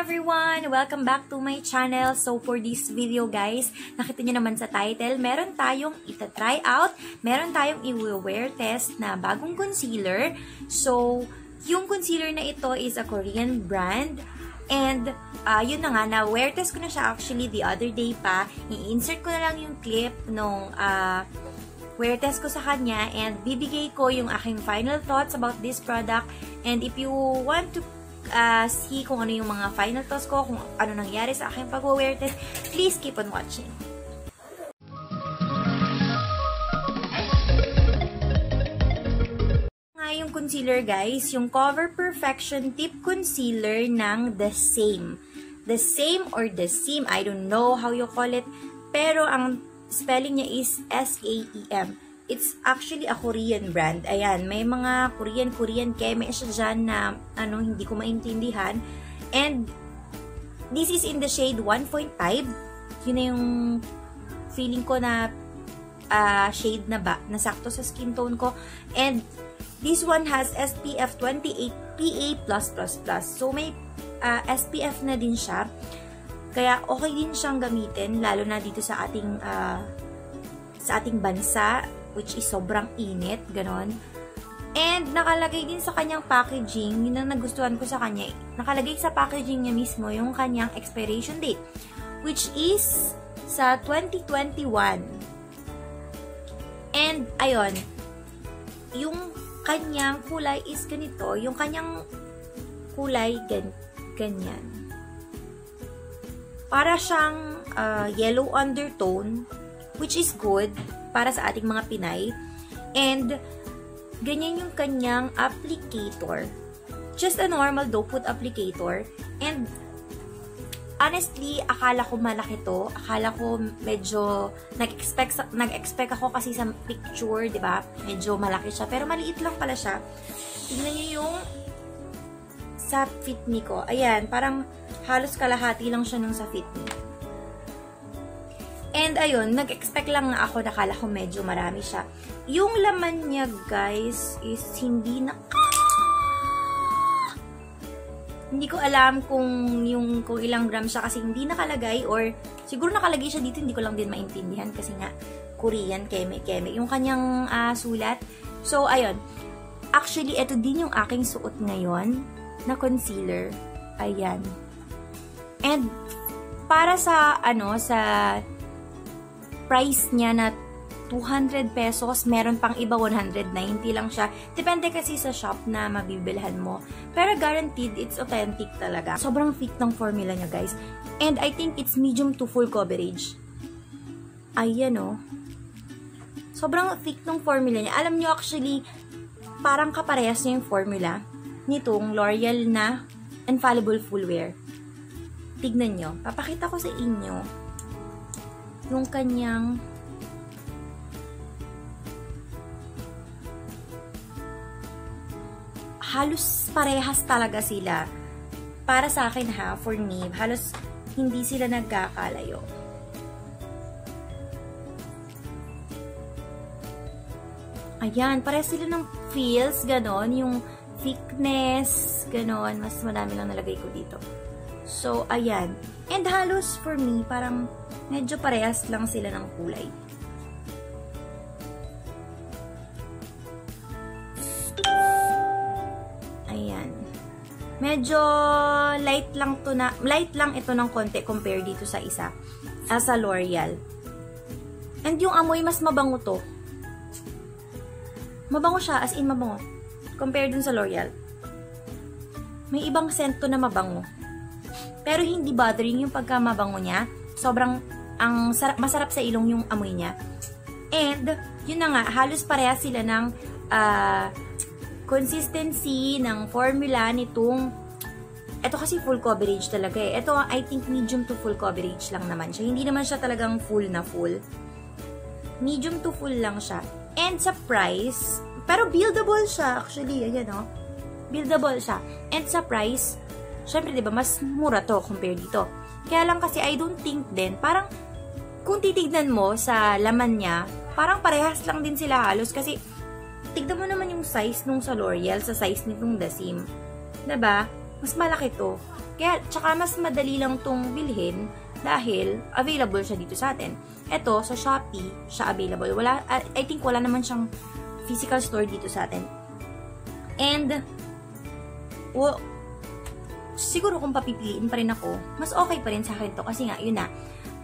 everyone! Welcome back to my channel. So, for this video guys, nakita nyo naman sa title, meron tayong ita-try out, meron tayong i-wear test na bagong concealer. So, yung concealer na ito is a Korean brand. And, uh, yun na nga, na-wear test ko na siya actually the other day pa. I-insert ko na lang yung clip nung uh, wear test ko sa kanya and bibigay ko yung aking final thoughts about this product. And if you want to uh, see kung ano yung mga final thoughts ko, kung ano nangyari sa aking pag-wear test, please keep on watching. Yung concealer guys, yung Cover Perfection Tip Concealer ng The Same. The Same or The Same, I don't know how you call it, pero ang spelling niya is S-A-E-M. It's actually a Korean brand. Ayan, may mga Korean-Korean keme siya dyan na ano, hindi ko maintindihan. And this is in the shade 1.5. Yun na yung feeling ko na uh, shade na ba, na sakto sa skin tone ko. And this one has SPF 28 PA+++. So may uh, ah, SPF na din siya. Kaya okay din siyang gamitin lalo na dito sa ating uh, sa ating bansa which is sobrang init, ganon. And nakalagay din sa kanyang packaging, yun ang nagustuhan ko sa kanya. Nakalagay sa packaging niya mismo yung kanyang expiration date, which is sa 2021. And, ayun, yung kanyang kulay is ganito, yung kanyang kulay gan ganyan. Para siyang uh, yellow undertone, which is good para sa ating mga Pinay. And, ganyan yung kanyang applicator. Just a normal doe foot applicator. And, honestly, akala ko malaki to. Akala ko medyo, nag-expect, nag-expect ako kasi sa picture, di ba? Medyo malaki siya. Pero maliit lang pala siya. Tingnan niyo yung sa fit me ko. Ayan, parang halos kalahati lang siya nung sa fit me. And ayun, nag-expect lang na ako, nakala ko medyo marami siya. Yung laman niya, guys, is hindi na... Hindi ko alam kung yung kung ilang gram siya kasi hindi nakalagay or siguro nakalagay siya dito, hindi ko lang din maintindihan kasi nga Korean, keme-keme. Yung kanyang uh, sulat. So, ayun. Actually, ito din yung aking suot ngayon na concealer. Ayan. And para sa ano sa price niya na 200 pesos, meron pang iba 190 lang siya. Depende kasi sa shop na mabibilhan mo. Pero guaranteed, it's authentic talaga. Sobrang thick ng formula niya, guys. And I think it's medium to full coverage. Ayan, oh. Sobrang thick ng formula niya. Alam niyo, actually, parang kaparehas niya yung formula nitong L'Oreal na Infallible Full Wear. Tignan nyo. Papakita ko sa inyo yung kanyang halos parehas talaga sila. Para sa akin ha, for me, halos hindi sila nagkakalayo. Ayan, parehas sila ng feels, ganon, yung thickness, ganon, mas madami lang nalagay ko dito. So, ayan. And halos for me, parang medyo parehas lang sila ng kulay. Ayan. Medyo light lang to na, light lang ito ng konti compare dito sa isa. As a L'Oreal. And yung amoy, mas mabango to. Mabango siya, as in mabango. Compare dun sa L'Oreal. May ibang scent to na mabango. Pero hindi bothering yung pagka mabango niya. Sobrang ang sarap, masarap sa ilong yung amoy niya. And, yun na nga, halos pareha sila ng uh, consistency ng formula nitong ito kasi full coverage talaga eh. Ito, I think medium to full coverage lang naman siya. Hindi naman siya talagang full na full. Medium to full lang siya. And sa price, pero buildable siya actually. Ayan o. Oh. Buildable siya. And sa price, syempre, ba, mas mura to compare dito. Kaya lang kasi I don't think din, parang kung titignan mo sa laman niya, parang parehas lang din sila halos kasi tignan mo naman yung size nung sa L'Oreal sa size nitong Dasim. ba? Mas malaki to. Kaya, tsaka mas madali lang tong bilhin dahil available siya dito sa atin. Ito, sa Shopee, siya available. Wala, I think wala naman siyang physical store dito sa atin. And, well, siguro kung papipiliin pa rin ako, mas okay pa rin sa akin to kasi nga, yun na,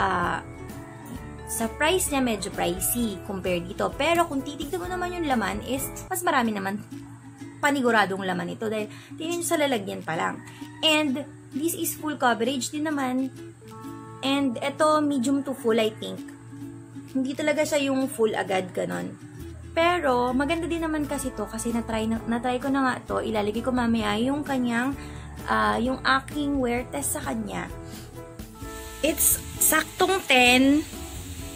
uh, sa price niya medyo pricey compare dito. Pero kung titignan mo naman yung laman is mas marami naman paniguradong laman ito dahil tingnan nyo sa lalagyan pa lang. And this is full coverage din naman. And ito medium to full I think. Hindi talaga siya yung full agad ganon. Pero maganda din naman kasi to kasi na-try, na, na-try ko na nga to. Ilalagay ko mamaya yung kanyang uh, yung aking wear test sa kanya. It's saktong 10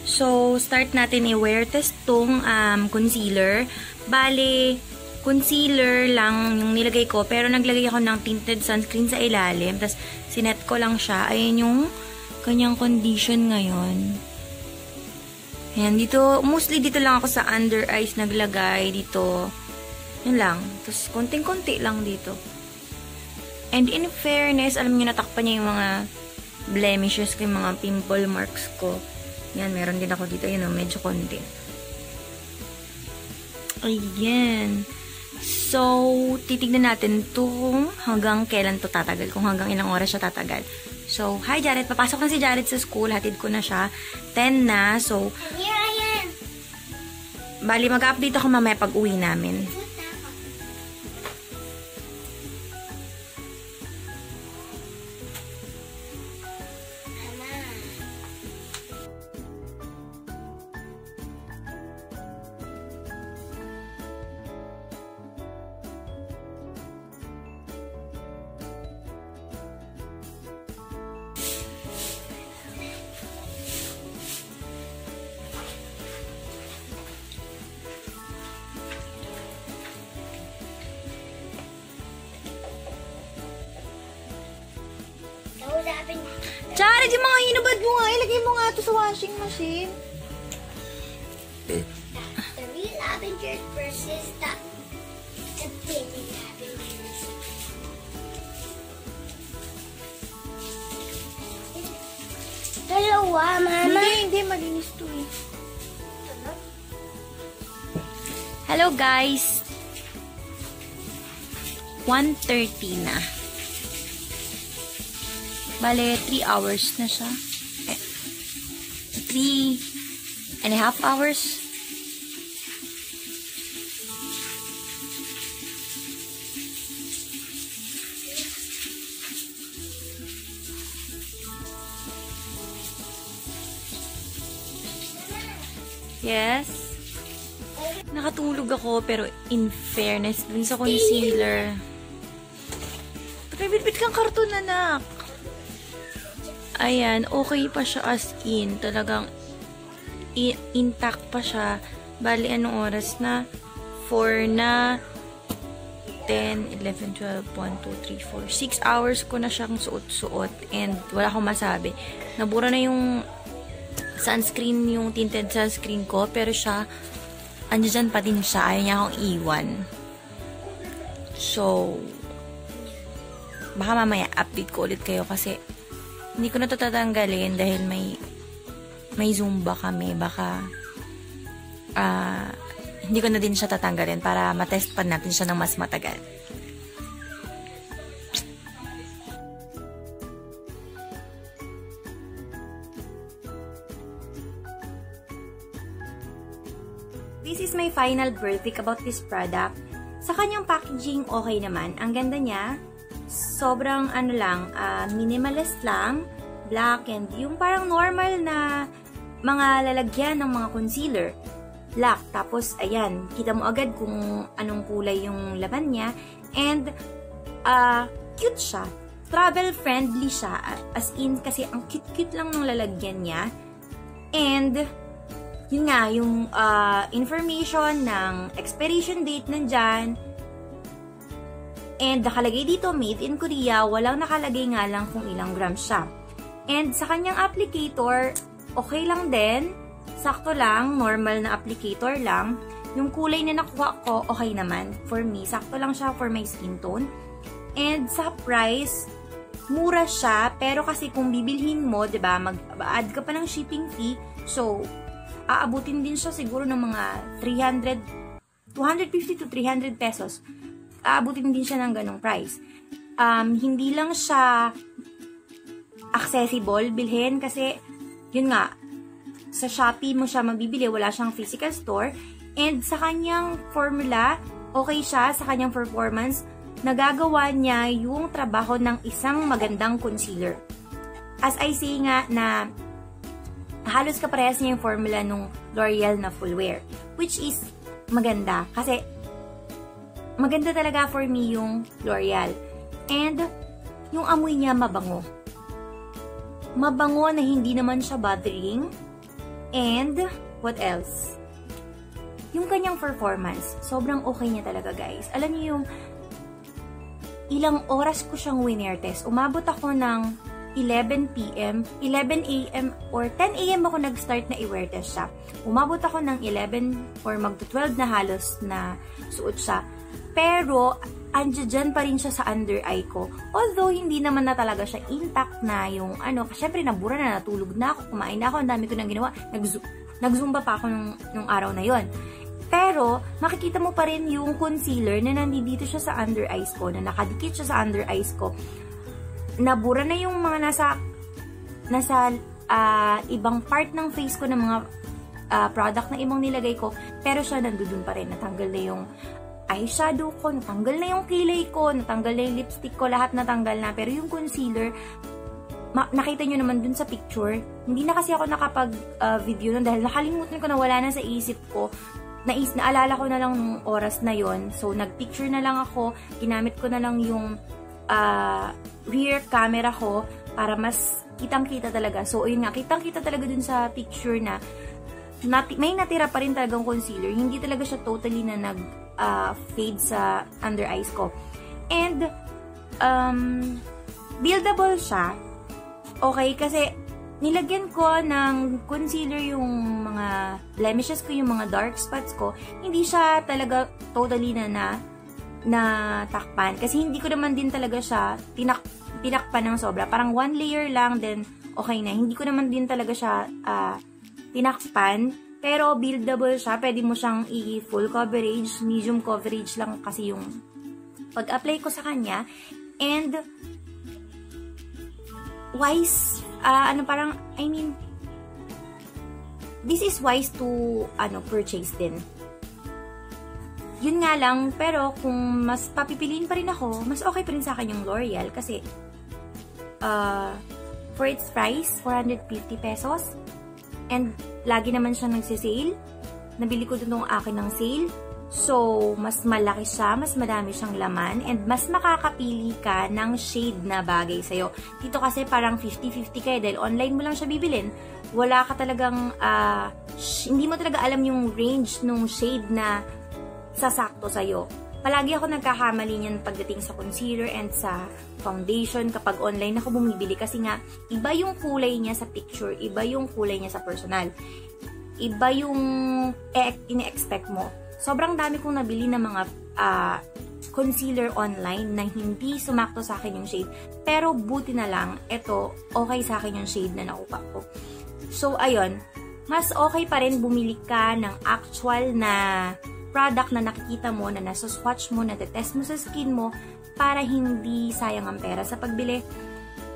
So, start natin i-wear test tong um, concealer. Bale, concealer lang yung nilagay ko. Pero naglagay ako ng tinted sunscreen sa ilalim. Tapos, sinet ko lang siya. Ayan yung kanyang condition ngayon. Ayan, dito, mostly dito lang ako sa under eyes naglagay. Dito, yun lang. Tapos, konting-konti lang dito. And in fairness, alam niyo, natakpan niya yung mga blemishes ko, yung mga pimple marks ko. Yan, meron din ako dito. Yan, oh, medyo konti. Ayan. So, titignan natin kung hanggang kailan to tatagal. Kung hanggang ilang oras siya tatagal. So, hi Jared. Papasok na si Jared sa school. Hatid ko na siya. 10 na. So, bali mag-update ako mamaya pag uwi namin. Jared, yung mga hinubad mo nga, ilagay mo nga to sa washing machine. The real Avengers versus the, the baby Avengers. Dalawa, Mama. Hindi, hindi. Malinis to eh. Hello guys! 1.30 na. Bale, 3 hours na siya. Eh, 3 and a half hours. Yes. Nakatulog ako, pero in fairness dun sa concealer. Bitbit kang karton, anak. Ayan, okay pa siya as in. Talagang i- intact pa siya. Bali, anong oras na? 4 na 10, 11, 12, 1, 2, 3, 4. 6 hours ko na siyang suot-suot and wala akong masabi. Nabura na yung sunscreen, yung tinted sunscreen ko, pero siya, andyan pa din siya. Ayaw niya akong iwan. So, baka mamaya update ko ulit kayo kasi hindi ko na to tatanggalin dahil may may Zumba kami. Baka ah hindi ko na din siya tatanggalin para matest pa natin siya ng mas matagal. This is my final verdict about this product. Sa kanyang packaging, okay naman. Ang ganda niya. Sobrang ano lang, ah, minimalist lang. Black and yung parang normal na mga lalagyan ng mga concealer. Black. Tapos, ayan, kita mo agad kung anong kulay yung laban niya. And, ah, cute siya. Travel friendly siya. As in, kasi ang cute-cute lang ng lalagyan niya. And, yun nga, yung ah, information ng expiration date nandyan. And nakalagay dito, made in Korea. Walang nakalagay nga lang kung ilang grams siya. And sa kanyang applicator, okay lang din. Sakto lang, normal na applicator lang. Yung kulay na nakuha ko, okay naman for me. Sakto lang siya for my skin tone. And sa price, mura siya, pero kasi kung bibilhin mo, ba, mag-add ka pa ng shipping fee, so aabutin din siya siguro ng mga 300 250 to 300 pesos. Aabutin din siya ng ganong price. Um, hindi lang siya accessible bilhin kasi yun nga sa Shopee mo siya mabibili, wala siyang physical store and sa kanyang formula, okay siya sa kanyang performance nagagawa niya yung trabaho ng isang magandang concealer. As I say nga na halos kaparehas niya yung formula nung L'Oreal na Full Wear. Which is maganda. Kasi maganda talaga for me yung L'Oreal. And yung amoy niya mabango. Mabango na hindi naman siya bothering. And what else? Yung kanyang performance, sobrang okay niya talaga guys. Alam niyo yung ilang oras ko siyang winner test. Umabot ako ng 11 p.m., 11 a.m. or 10 a.m. ako nag-start na i-wear test siya. Umabot ako ng 11 or magto-12 na halos na suot siya. Pero, andyan pa rin siya sa under eye ko. Although, hindi naman na talaga siya intact na yung ano, syempre nabura na, natulog na ako, kumain na ako, ang dami ko nang ginawa. Nag-zumba pa ako nung, nung araw na yon pero, makikita mo pa rin yung concealer na nandito siya sa under eyes ko, na nakadikit siya sa under eyes ko. Nabura na yung mga nasa, nasa uh, ibang part ng face ko ng mga uh, product na ibang nilagay ko, pero siya nandun pa rin. Natanggal na yung eyeshadow ko, natanggal na yung kilay ko, natanggal na yung lipstick ko, lahat natanggal na. Pero yung concealer, nakita nyo naman dun sa picture, hindi na kasi ako nakapag-video uh, nun dahil nakalimutan ko na wala na sa isip ko nais, naalala ko na lang nung oras na yon So, nagpicture na lang ako. Ginamit ko na lang yung uh, rear camera ko para mas kitang-kita talaga. So, ayun nga, kitang-kita talaga dun sa picture na nati may natira pa rin talagang concealer. Hindi talaga siya totally na nag-fade uh, sa under eyes ko. And, um, buildable siya. Okay, kasi nilagyan ko ng concealer yung mga blemishes ko, yung mga dark spots ko, hindi siya talaga totally na na, na takpan. Kasi hindi ko naman din talaga siya tinak, tinakpan ng sobra. Parang one layer lang, then okay na. Hindi ko naman din talaga siya uh, tinakpan. Pero buildable siya. Pwede mo siyang i-full coverage, medium coverage lang kasi yung pag-apply ko sa kanya. And wise uh, ano parang, I mean, this is wise to, ano, purchase din. Yun nga lang, pero kung mas papipiliin pa rin ako, mas okay pa rin sa akin yung L'Oreal kasi, uh, for its price, 450 pesos. And, lagi naman siya nagsisale. Nabili ko doon ng akin ng sale. So, mas malaki siya, mas madami siyang laman, and mas makakapili ka ng shade na bagay sa'yo. Dito kasi parang 50-50 kayo dahil online mo lang siya bibilin. Wala ka talagang, uh, hindi mo talaga alam yung range nung shade na sasakto sa'yo. Palagi ako nagkakamali niyan pagdating sa concealer and sa foundation kapag online ako bumibili kasi nga iba yung kulay niya sa picture, iba yung kulay niya sa personal. Iba yung e ine-expect mo sobrang dami kong nabili ng mga uh, concealer online na hindi sumakto sa akin yung shade. Pero buti na lang, ito, okay sa akin yung shade na nakuha ko. So, ayun, mas okay pa rin bumili ka ng actual na product na nakikita mo, na nasa swatch mo, na test mo sa skin mo, para hindi sayang ang pera sa pagbili.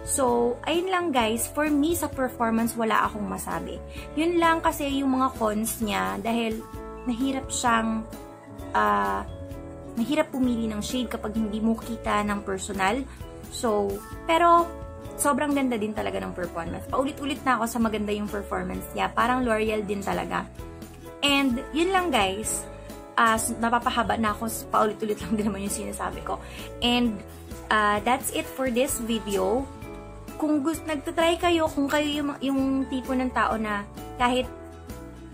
So, ayun lang guys, for me sa performance wala akong masabi. Yun lang kasi yung mga cons niya dahil mahirap siyang uh, mahirap pumili ng shade kapag hindi mo kita ng personal. So, pero sobrang ganda din talaga ng performance. Paulit-ulit na ako sa maganda yung performance niya. Parang L'Oreal din talaga. And, yun lang guys. Uh, napapahaba na ako. Paulit-ulit lang din naman yung sinasabi ko. And, uh, that's it for this video. Kung gusto, nagtatry kayo, kung kayo yung, yung tipo ng tao na kahit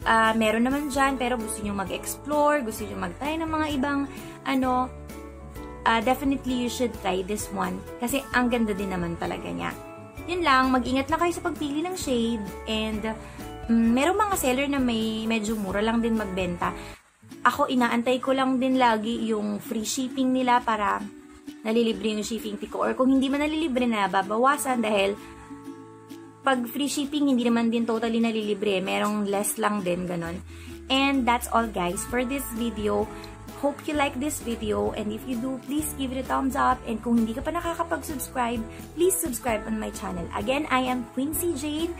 uh, meron naman dyan, pero gusto nyo mag-explore, gusto nyo mag-try ng mga ibang, ano, uh, definitely you should try this one. Kasi ang ganda din naman talaga niya. Yun lang, mag-ingat lang kayo sa pagpili ng shade. And, um, meron mga seller na may medyo mura lang din magbenta. Ako, inaantay ko lang din lagi yung free shipping nila para nalilibre yung shipping fee ko. Or kung hindi man nalilibre na, babawasan dahil pag free shipping, hindi naman din totally nalilibre. Merong less lang din, ganon. And that's all guys for this video. Hope you like this video and if you do, please give it a thumbs up and kung hindi ka pa nakakapag-subscribe, please subscribe on my channel. Again, I am Quincy Jane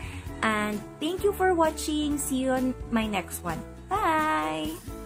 and thank you for watching. See you on my next one. Bye!